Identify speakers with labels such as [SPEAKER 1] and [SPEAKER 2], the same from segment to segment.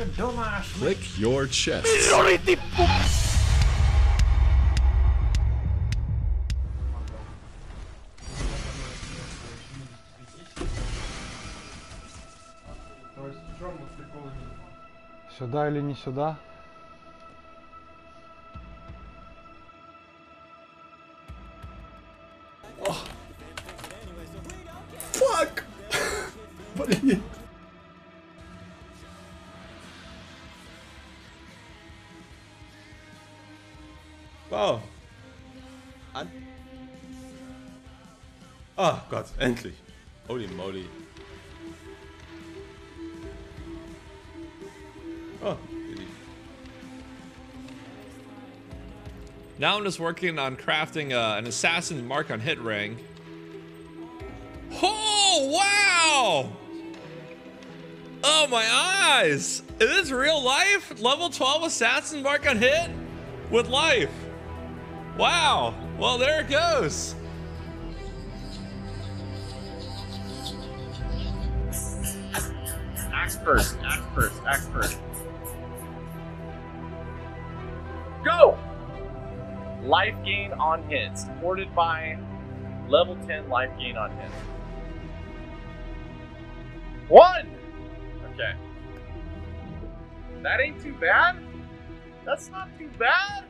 [SPEAKER 1] Click your chest.
[SPEAKER 2] Сюда или не сюда?
[SPEAKER 3] Wow. An oh Gott, endlich. Holy moly. Oh.
[SPEAKER 4] Now I'm just working on crafting uh, an assassin mark on hit ring. Oh, wow! Oh, my eyes! Is this real life? Level 12 assassin mark on hit? With life. Wow. Well, there it goes.
[SPEAKER 5] Axe first, axe first, axe first. Go! Life gain on hit, supported by level 10 life gain on hit. One! Okay. That ain't too bad. That's not too bad.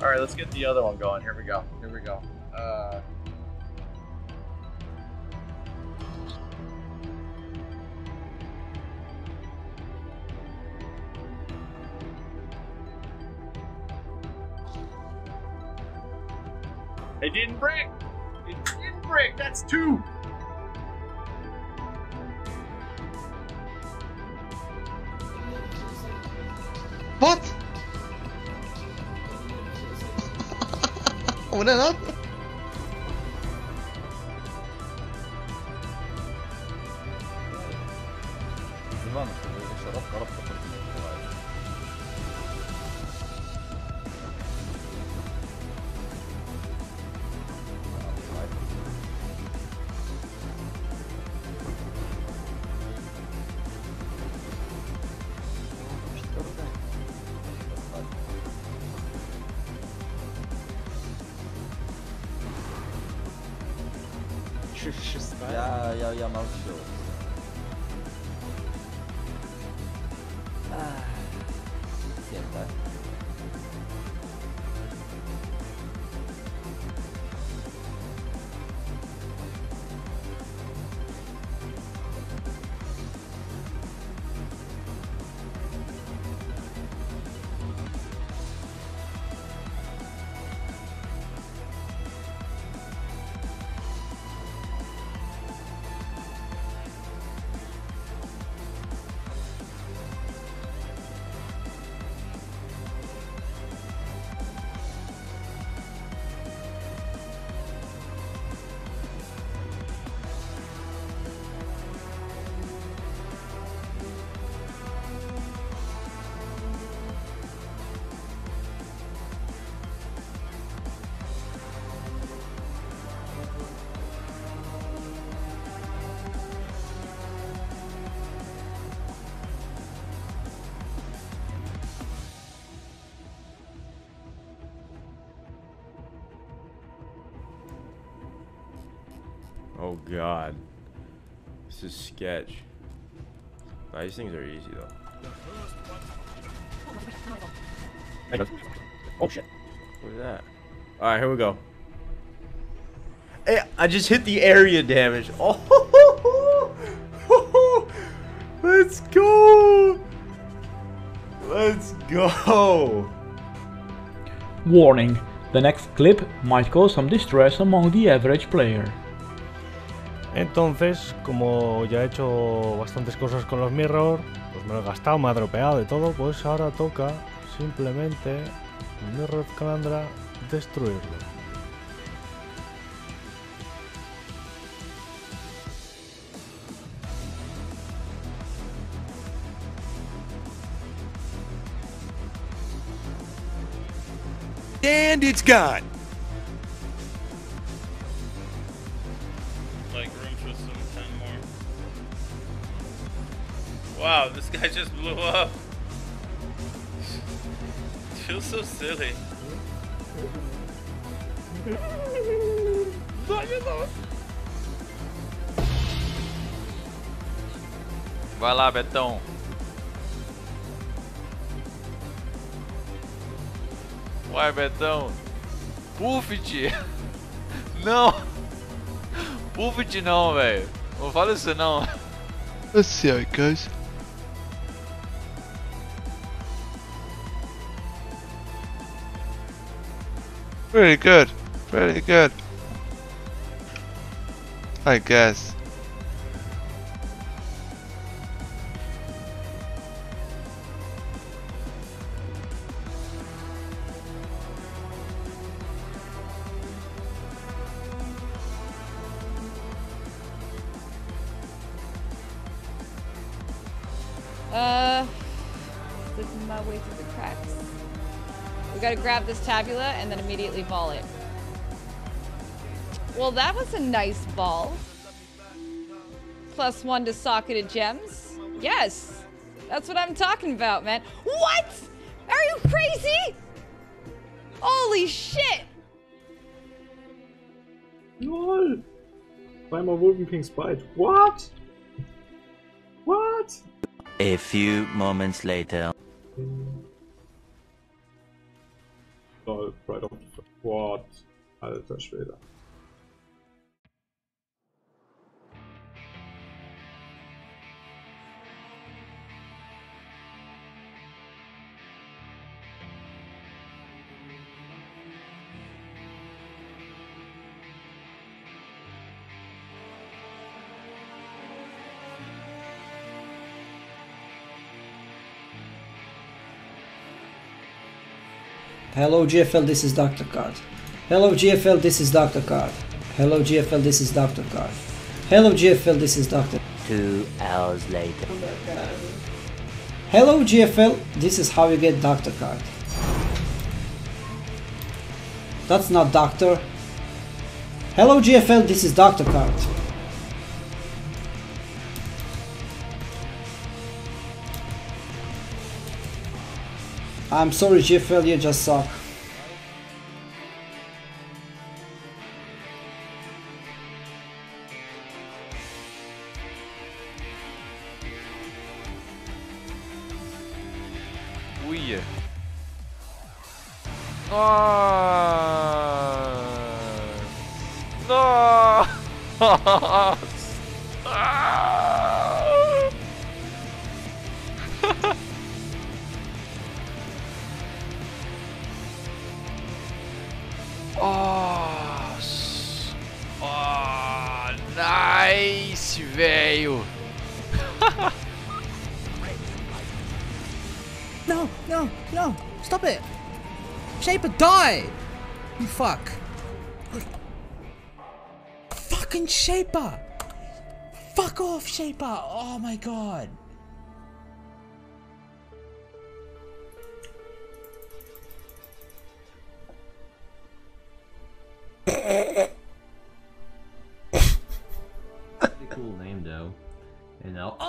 [SPEAKER 5] Alright, let's get the other one going. Here we go. Here we go. Uh. It didn't break. It didn't break. That's two.
[SPEAKER 6] What? O ne lan?
[SPEAKER 7] 要要要买手机，哎，简单。
[SPEAKER 3] Oh god. This is sketch. Nah, these things are easy though.
[SPEAKER 6] Oh shit.
[SPEAKER 3] What is that? Alright, here we go. Hey, I just hit the area damage. Oh, let's go. Let's go.
[SPEAKER 8] Warning, the next clip might cause some distress among the average player.
[SPEAKER 2] Entonces, como ya he hecho bastantes cosas con los mirror, pues me lo he gastado, me ha dropeado de todo, pues ahora toca simplemente mirror calandra destruirlo.
[SPEAKER 1] And it's gone.
[SPEAKER 4] Wow, this guy just blew up. Feels so silly.
[SPEAKER 6] Vai lá, Betão. Vai, Betão. Buffett. Não. Buffett não, velho. Não fala isso não.
[SPEAKER 9] Let's see how it goes. Very good. Very good. I guess.
[SPEAKER 10] Uh, slipping my way through the cracks. We gotta grab this tabula and then immediately Vaal it. Well, that was a nice Vaal. Plus one to socketed gems. Yes, that's what I'm talking about, man. What? Are you crazy? Holy shit!
[SPEAKER 11] LOL! Zweimal Vulcan King's Bite. What? What?
[SPEAKER 12] A few moments later. Mm.
[SPEAKER 11] Lol, right off the What? Alter Schwede.
[SPEAKER 13] Hello GFL, this is Dr. Card. Hello GFL, this is Dr. Card. Hello GFL, this is Dr. Card. Hello GFL, this is Dr.
[SPEAKER 12] Two hours later.
[SPEAKER 13] Hello GFL, this is how you get Dr. Card. That's not Doctor. Hello GFL, this is Dr. Card. I'm sorry GFL, you just suck.
[SPEAKER 6] Ui. Nossa. Ah. Nossa. nice, velho.
[SPEAKER 14] No, no, no! Stop it! Shaper, die! You fuck. Fucking Shaper! Fuck off, Shaper! Oh my god!
[SPEAKER 15] You know.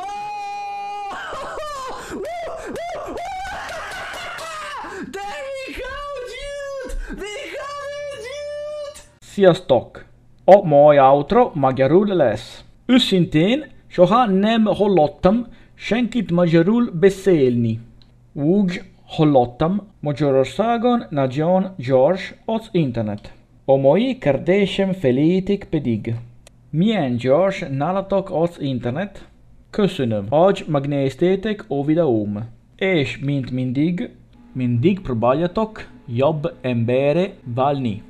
[SPEAKER 14] There we go, dude! We got it, dude!
[SPEAKER 8] Sziasztok! A mai outro magyarul lesz. Őszintén, soha nem hallottam senkit magyarul beszélni. Úgy hallottam Magyarországon nagyon gyors az internet. A mai kérdésem felétek pedig. Milyen gyors nálatok az internet? Köszönöm, hogy megnéztétek a videóm. És mint mindig, mindig próbáljatok jobb embere válni.